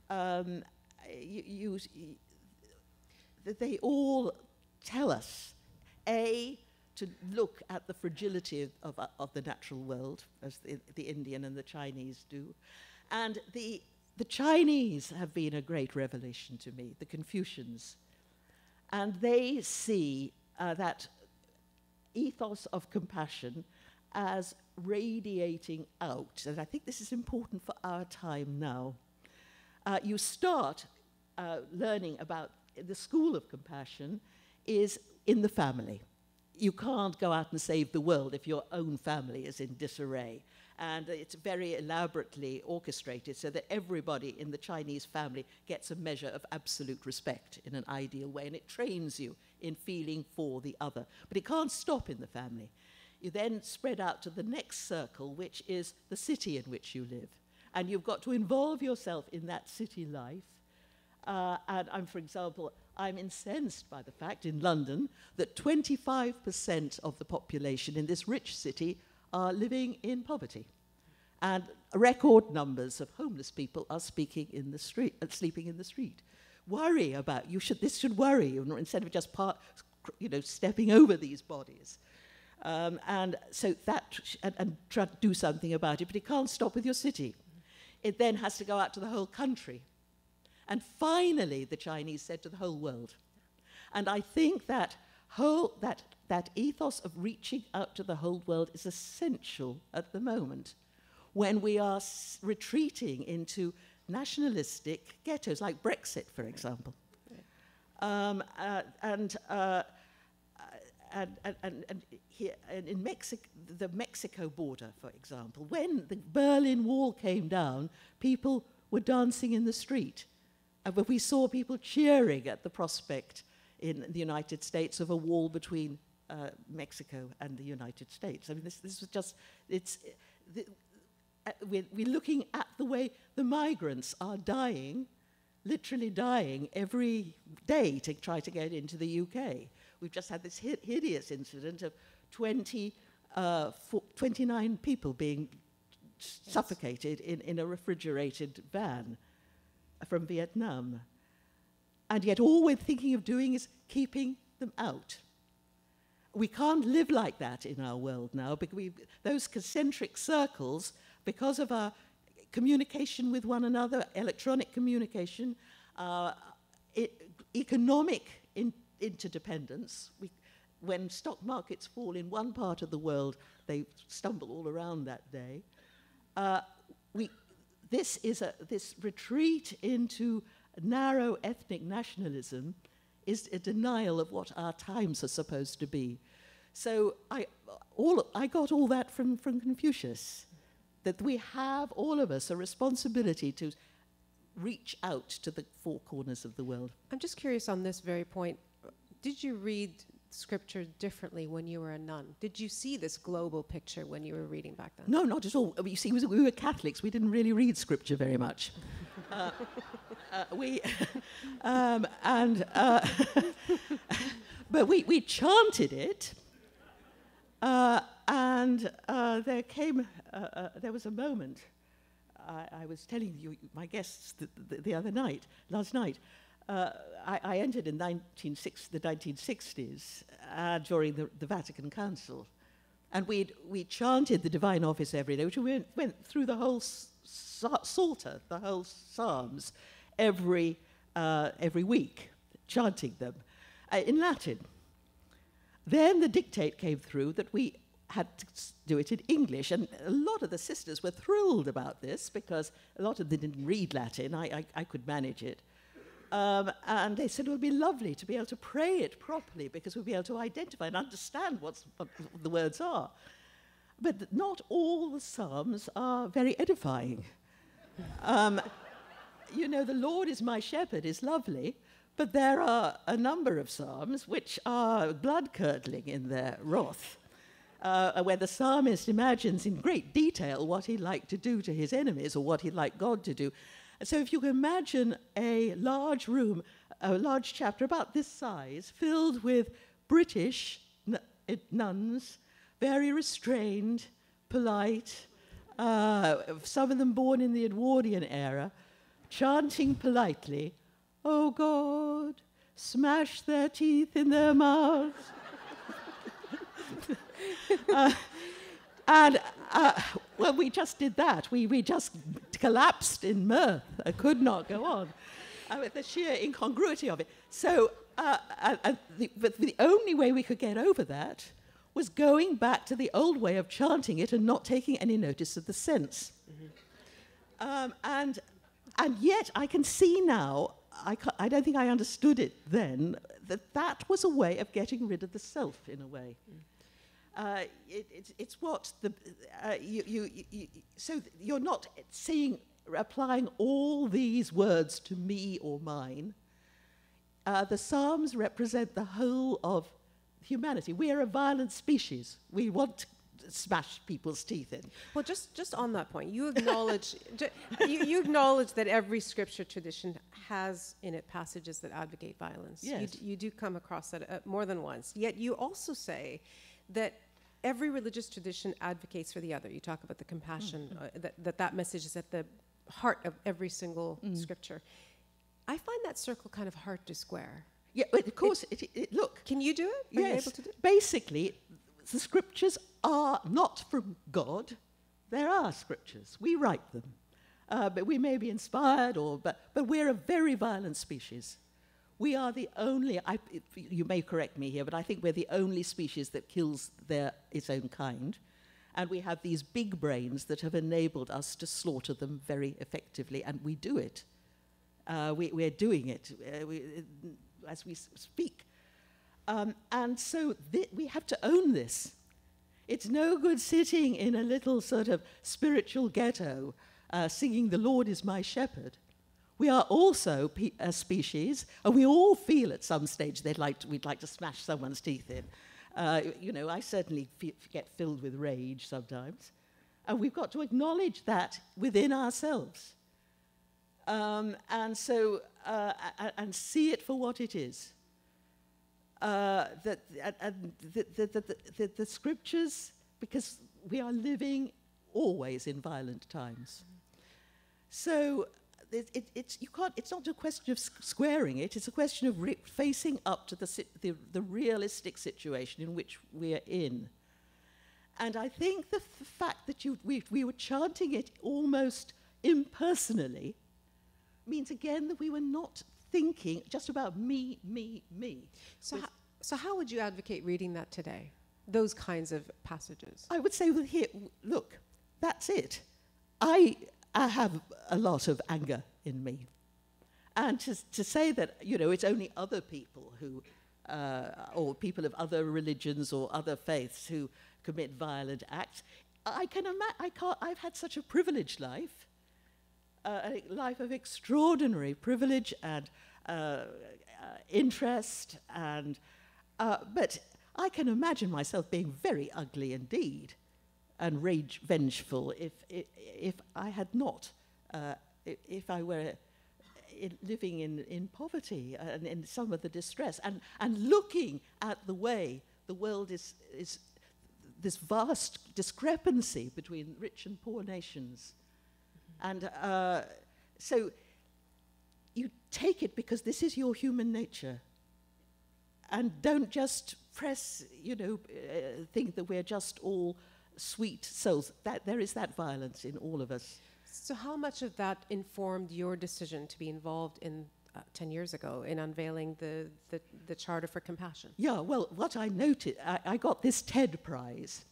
Um, you, you, that they all tell us, A, to look at the fragility of, of, of the natural world, as the, the Indian and the Chinese do, and the, the Chinese have been a great revelation to me, the Confucians. And they see uh, that ethos of compassion as radiating out. And I think this is important for our time now. Uh, you start uh, learning about the school of compassion is in the family. You can't go out and save the world if your own family is in disarray. And it's very elaborately orchestrated so that everybody in the Chinese family gets a measure of absolute respect in an ideal way. And it trains you in feeling for the other. But it can't stop in the family. You then spread out to the next circle, which is the city in which you live. And you've got to involve yourself in that city life. Uh, and I'm, for example, I'm incensed by the fact in London that 25% of the population in this rich city are living in poverty. And record numbers of homeless people are speaking in the street, uh, sleeping in the street. Worry about you should this should worry you instead of just part, you know stepping over these bodies. Um, and so that and, and try to do something about it, but it can't stop with your city. It then has to go out to the whole country. And finally, the Chinese said to the whole world. And I think that whole that that ethos of reaching out to the whole world is essential at the moment when we are retreating into nationalistic ghettos, like Brexit, for example. Um, uh, and, uh, and, and, and, and, here, and in Mexico, the Mexico border, for example, when the Berlin Wall came down, people were dancing in the street. But we saw people cheering at the prospect in the United States of a wall between uh, Mexico and the United States. I mean, this, this was just, it's, the, uh, we're, we're looking at the way the migrants are dying, literally dying every day to try to get into the UK. We've just had this hideous incident of 20, uh, four, 29 people being yes. suffocated in, in a refrigerated van from Vietnam. And yet, all we're thinking of doing is keeping them out. We can't live like that in our world now because we, those concentric circles, because of our communication with one another, electronic communication, uh, it, economic in, interdependence. We, when stock markets fall in one part of the world, they stumble all around that day. Uh, we, this is a, this retreat into narrow ethnic nationalism is a denial of what our times are supposed to be. So I, all, I got all that from, from Confucius, that we have, all of us, a responsibility to reach out to the four corners of the world. I'm just curious on this very point. Did you read scripture differently when you were a nun? Did you see this global picture when you were reading back then? No, not at all. You see, we were Catholics. We didn't really read scripture very much. uh, uh, we, um, and, uh, but we, we chanted it. Uh, and uh, there came, uh, there was a moment. I, I, was telling you, my guests, the, the, the other night, last night, uh, I, I, entered in 1960, the 1960s uh, during the, the, Vatican Council. And we we chanted the Divine Office every day, which we went, went through the whole Psalter, the whole Psalms, every, uh, every week, chanting them uh, in Latin. Then the dictate came through that we had to do it in English. And a lot of the sisters were thrilled about this because a lot of them didn't read Latin. I, I, I could manage it. Um, and they said it would be lovely to be able to pray it properly because we'd be able to identify and understand what the words are. But not all the Psalms are very edifying. um, you know, the Lord is my shepherd is lovely, but there are a number of Psalms which are blood curdling in their wrath. Uh, where the psalmist imagines in great detail what he'd like to do to his enemies or what he'd like God to do. So if you can imagine a large room, a large chapter about this size, filled with British nuns, very restrained, polite, uh, some of them born in the Edwardian era, chanting politely, Oh God, smash their teeth in their mouths. uh, and uh, well, we just did that. We, we just collapsed in mirth. I could not go on. I mean, the sheer incongruity of it. So, uh, uh, uh, the, but the only way we could get over that was going back to the old way of chanting it and not taking any notice of the sense. Mm-hmm. Um, and, and yet, I can see now, I, I, don't think I understood it then, that that was a way of getting rid of the self in a way. Mm. Uh, it, it, it's what the uh, you, you, you, so you're not seeing applying all these words to me or mine. Uh, the Psalms represent the whole of humanity. We are a violent species. We want to smash people's teeth in. Well, just, just on that point, you acknowledge, you, you, acknowledge that every scripture tradition has in it passages that advocate violence. Yes. You, you do come across that uh, more than once. Yet you also say that every religious tradition advocates for the other. You talk about the compassion, mm-hmm. uh, that, that that message is at the heart of every single mm. scripture. I find that circle kind of hard to square. Yeah, but of course. It, it, it, look, can you do it? Are yes. Do it? Basically, the scriptures are not from God. There are scriptures. We write them, uh, but we may be inspired, or but but we're a very violent species. We are the only, I, you may correct me here, but I think we're the only species that kills their, its own kind. And we have these big brains that have enabled us to slaughter them very effectively, and we do it. Uh, we, are doing it uh, we, uh, as we speak. Um, and so we have to own this. It's no good sitting in a little sort of spiritual ghetto uh, singing, The Lord is my shepherd. We are also a species, and we all feel at some stage they'd like to, we'd like to smash someone's teeth in. Uh, you know, I certainly get filled with rage sometimes. And we've got to acknowledge that within ourselves. Um, and so, uh, and see it for what it is. Uh, that, and the, the, the, the, the scriptures, because we are living always in violent times. So it, it, it's, you can't, it's not a question of squaring it, it's a question of facing up to the, the, the realistic situation in which we are in. And I think the, fact that you, we, we were chanting it almost impersonally means again that we were not thinking just about me, me, me. So, how, so how would you advocate reading that today? Those kinds of passages? I would say, well, here, look, that's it. I I have a lot of anger in me. And to, to say that, you know, it's only other people who, uh, or people of other religions or other faiths who commit violent acts, I can imagine, I can't, I've had such a privileged life, uh, a life of extraordinary privilege and uh, uh interest, and, uh, but I can imagine myself being very ugly indeed and rage vengeful if, if, if I had not, uh, if I were in living in, in poverty and in some of the distress and, and looking at the way the world is, is this vast discrepancy between rich and poor nations. And uh, so you take it because this is your human nature. And don't just press, you know, uh, think that we're just all sweet souls. That, there is that violence in all of us. So, how much of that informed your decision to be involved in uh, 10 years ago in unveiling the, the, the, Charter for Compassion? Yeah, well, what I noted, I, I got this TED prize.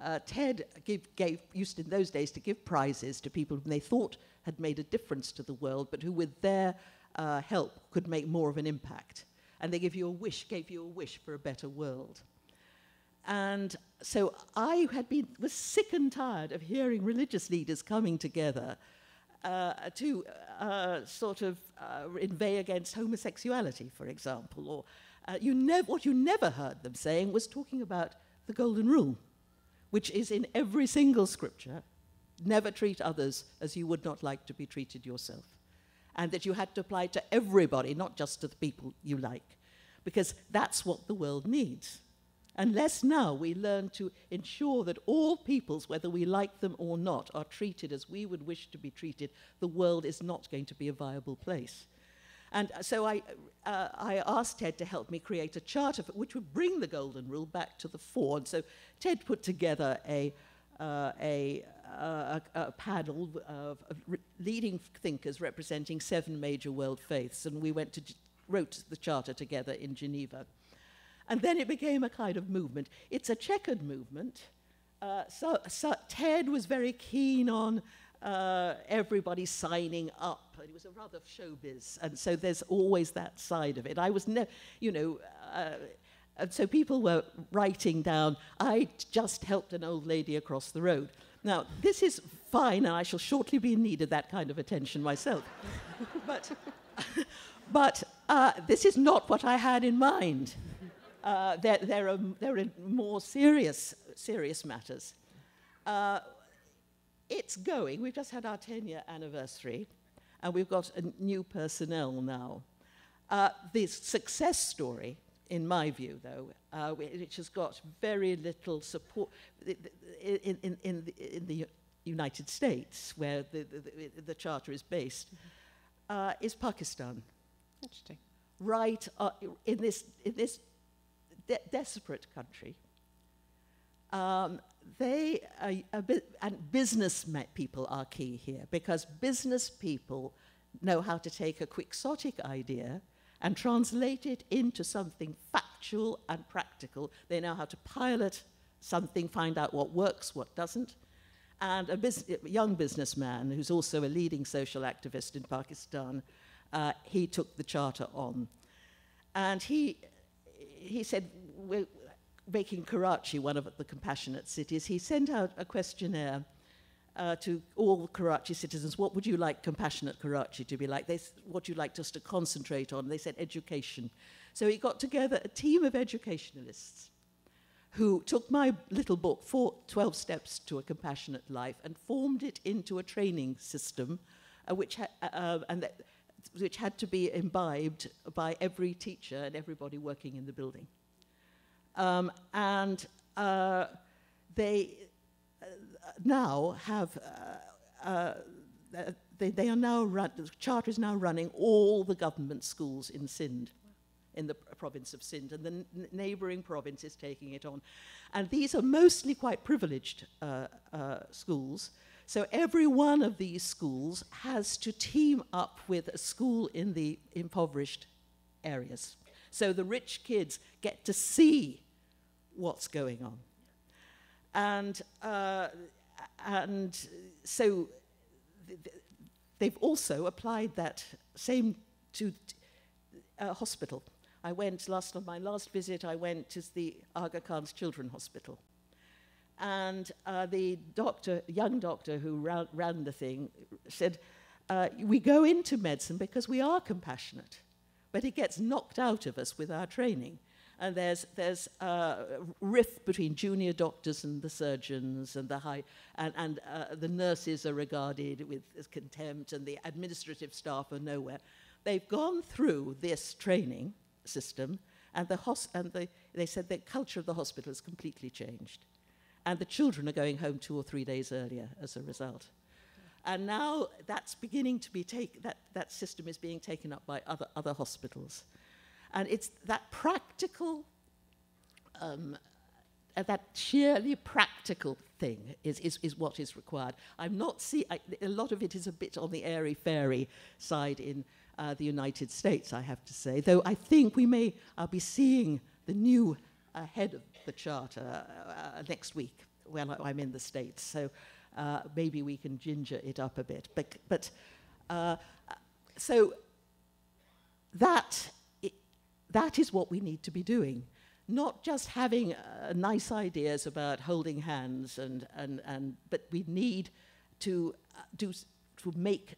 Uh, TED give, gave, used in those days to give prizes to people whom they thought had made a difference to the world, but who, with their uh, help, could make more of an impact. And they give you a wish, gave you a wish for a better world. And so I had been, was sick and tired of hearing religious leaders coming together uh, to uh, sort of uh, inveigh against homosexuality, for example. Or uh, you nev- what you never heard them saying was talking about the Golden Rule, which is in every single scripture never treat others as you would not like to be treated yourself. And that you had to apply to everybody, not just to the people you like, because that's what the world needs unless now we learn to ensure that all peoples, whether we like them or not, are treated as we would wish to be treated, the world is not going to be a viable place. And so I, uh, I asked TED to help me create a charter which would bring the Golden Rule back to the fore. And so TED put together a, uh, a, uh, a, a panel of, of leading thinkers representing seven major world faiths, and we went to wrote the charter together in Geneva. And then it became a kind of movement. It's a checkered movement. Uh, so, so TED was very keen on uh, everybody signing up. It was a rather showbiz, and so there's always that side of it. I was you know, uh, and so people were writing down, I just helped an old lady across the road. Now, this is fine, and I shall shortly be in need of that kind of attention myself. but but uh, this is not what I had in mind. Uh, there, there, are, there are more serious, serious matters. Uh, it's going. We've just had our 10 year anniversary, and we've got a new personnel now. Uh, the success story, in my view, though, uh, which has got very little support in, in, in, the, in the United States, where the, the, the charter is based, uh, is Pakistan. Interesting. Right uh, in this, in this de- desperate country, um, they bu- and business people are key here because business people know how to take a quixotic idea and translate it into something factual and practical. They know how to pilot something, find out what works, what doesn't. And a bus- young businessman who's also a leading social activist in Pakistan, uh, he took the charter on. And he, he said, we're making Karachi one of the compassionate cities, he sent out a questionnaire uh, to all Karachi citizens, what would you like compassionate Karachi to be like? They, what you like us to concentrate on? They said education. So he got together a team of educationalists who took my little book, four, 12 Steps to a Compassionate Life, and formed it into a training system uh, which, ha- uh, and that, which had to be imbibed by every teacher and everybody working in the building. Um, and uh, they uh, now have, uh, uh, they, they are now run, the charter is now running all the government schools in Sindh, in the province of Sindh, and the n- neighbouring province is taking it on. And these are mostly quite privileged uh, uh, schools. So every one of these schools has to team up with a school in the impoverished areas. So the rich kids get to see what's going on. And, uh, and so th- th- they've also applied that same to a hospital. I went last on my last visit. I went to the Aga Khan's Children Hospital, and uh, the doctor, young doctor who ran, ran the thing, said, uh, "We go into medicine because we are compassionate, but it gets knocked out of us with our training." And there's there's a rift between junior doctors and the surgeons, and the high and, and uh, the nurses are regarded with contempt, and the administrative staff are nowhere. They've gone through this training system, and the hos- and the, they said the culture of the hospital has completely changed, and the children are going home two or three days earlier as a result. And now that's beginning to be taken. That that system is being taken up by other other hospitals. And it's that practical, um, uh, that sheerly practical thing is, is, is what is required. I'm not see I, a lot of it is a bit on the airy fairy side in uh, the United States, I have to say. Though I think we may uh, be seeing the new uh, head of the charter uh, next week when I'm in the States. So uh, maybe we can ginger it up a bit. But, but uh, so that, that is what we need to be doing. Not just having uh, nice ideas about holding hands, and, and, and, but we need to, uh, do, to make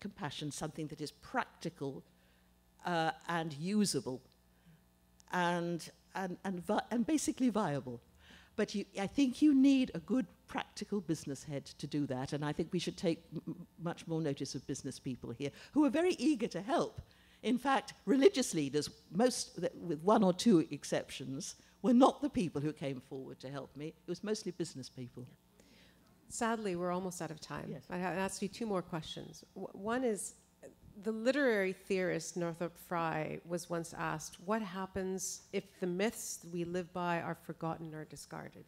compassion something that is practical uh, and usable and, and, and, vi- and basically viable. But you, I think you need a good practical business head to do that, and I think we should take much more notice of business people here who are very eager to help. In fact, religious leaders, most, th- with one or two exceptions, were not the people who came forward to help me. It was mostly business people. Sadly, we're almost out of time. Yes. I have ask you two more questions. W- one is the literary theorist Northrop Frye was once asked, What happens if the myths we live by are forgotten or discarded?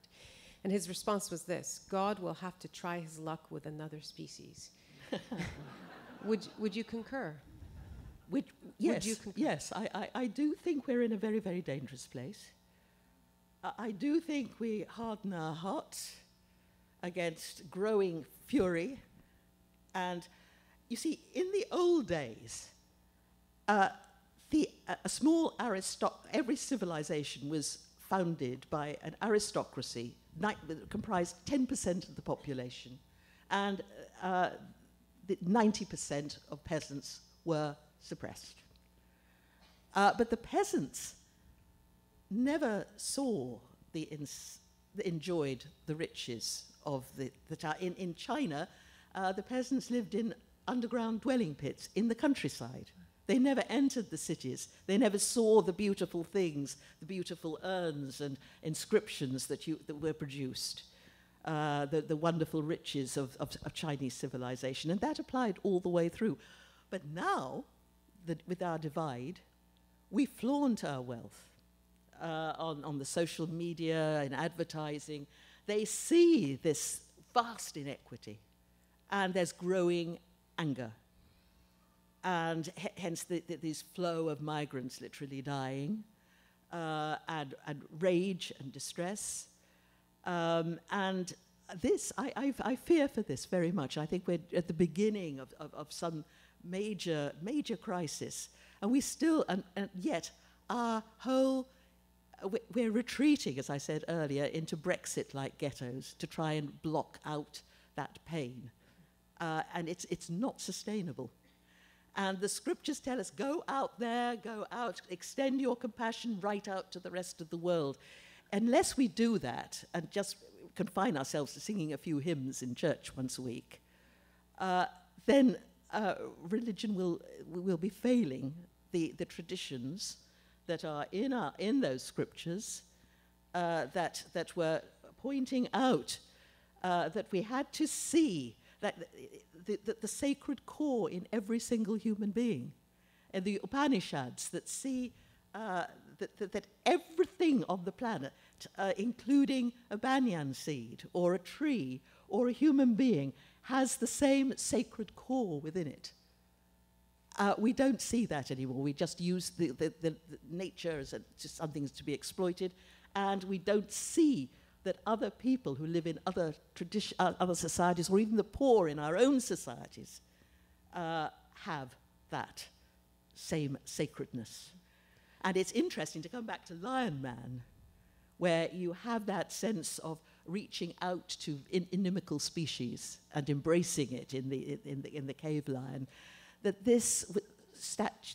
And his response was this God will have to try his luck with another species. would, would you concur? Which, yes, you concur? yes, I, I, I do think we're in a very, very dangerous place. I, I do think we harden our hearts against growing fury. And you see, in the old days, uh, the, a a small every civilization was founded by an aristocracy comprised 10% of the population, and uh, the 90% of peasants were suppressed. Uh, but the peasants never saw the, enjoyed the riches of the, the. In, in China, uh, the peasants lived in underground dwelling pits in the countryside. They never entered the cities. They never saw the beautiful things, the beautiful urns and inscriptions that, you, that were produced, uh, the, the wonderful riches of, of, of Chinese civilization. And that applied all the way through. But now, that with our divide, we flaunt our wealth uh, on, on the social media and advertising. They see this vast inequity, and there's growing anger. And hence the, the, this flow of migrants literally dying, uh, and, and rage and distress. Um, and this, I, I, I fear for this very much. I think we're at the beginning of, of, of some major, major crisis. And we still, and, and yet, our whole, uh, we're retreating, as I said earlier, into Brexit like ghettos to try and block out that pain. Uh, and it's, it's not sustainable. And the scriptures tell us go out there, go out, extend your compassion right out to the rest of the world. Unless we do that and just confine ourselves to singing a few hymns in church once a week, uh, then uh, religion will, will be failing the, the traditions that are in, our, in those scriptures uh, that, that were pointing out uh, that we had to see that the, the, the sacred core in every single human being. And the Upanishads that see uh, that, that, that everything on the planet, uh, including a banyan seed or a tree or a human being, has the same sacred core within it. Uh, we don't see that anymore. We just use the, the, the, the nature as a, just something to be exploited, and we don't see that other people who live in other, tradition, uh, other societies, or even the poor in our own societies, uh, have that same sacredness. And it's interesting to come back to Lion Man, where you have that sense of reaching out to in, inimical species and embracing it in the, in, the, in the cave lion, that this,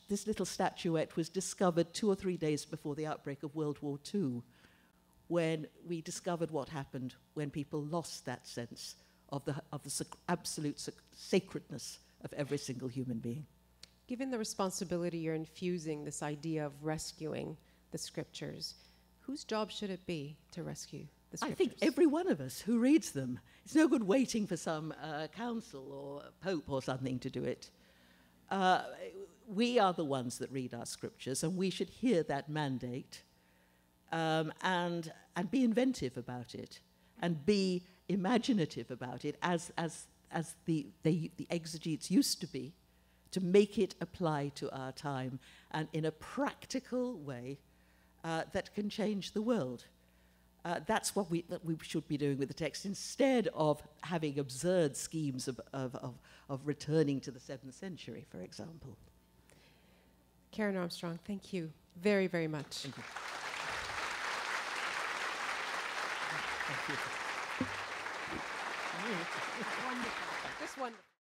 this little statuette was discovered two or three days before the outbreak of World War II, when we discovered what happened when people lost that sense of the, of the absolute sac- sacredness of every single human being. Given the responsibility you're infusing this idea of rescuing the scriptures, whose job should it be to rescue the scriptures? I think every one of us who reads them. It's no good waiting for some uh, council or pope or something to do it. Uh, we are the ones that read our scriptures, and we should hear that mandate um, and, and be inventive about it and be imaginative about it as, as, as the, the, the exegetes used to be to make it apply to our time and in a practical way uh, that can change the world. Uh, that's what we, that we should be doing with the text instead of having absurd schemes of, of, of, of returning to the 7th century, for example. Karen Armstrong, thank you very, very much. Thank you. You. Just wonderful.